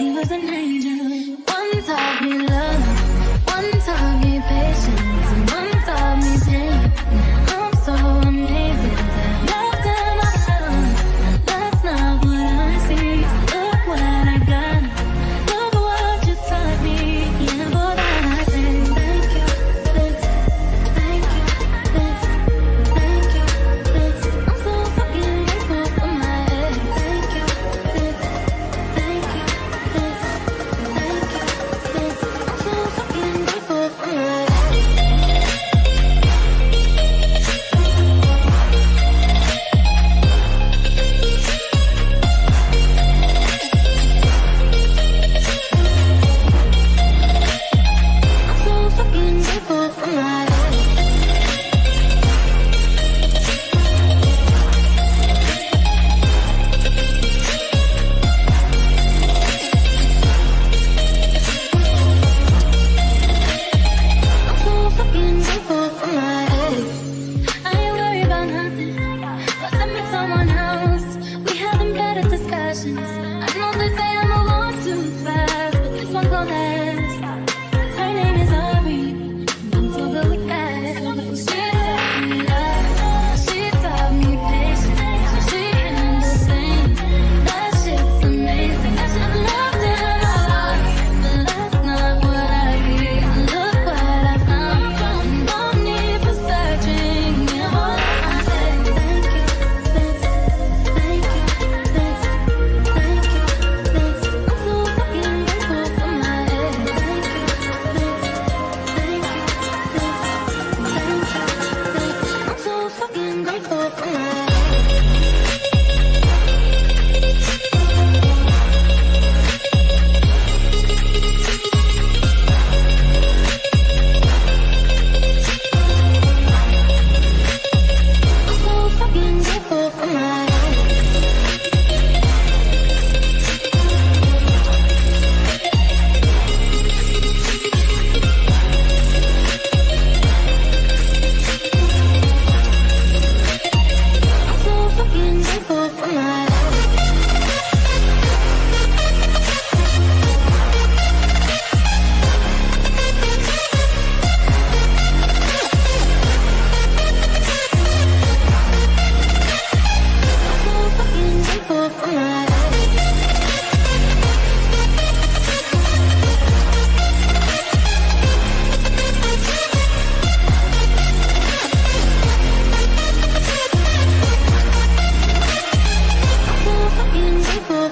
he was an angel. emotions.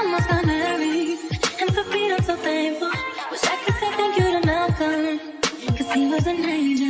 almost got married. And for I'm so thankful. Wish I could say thank you to Malcolm. Cause he was an angel.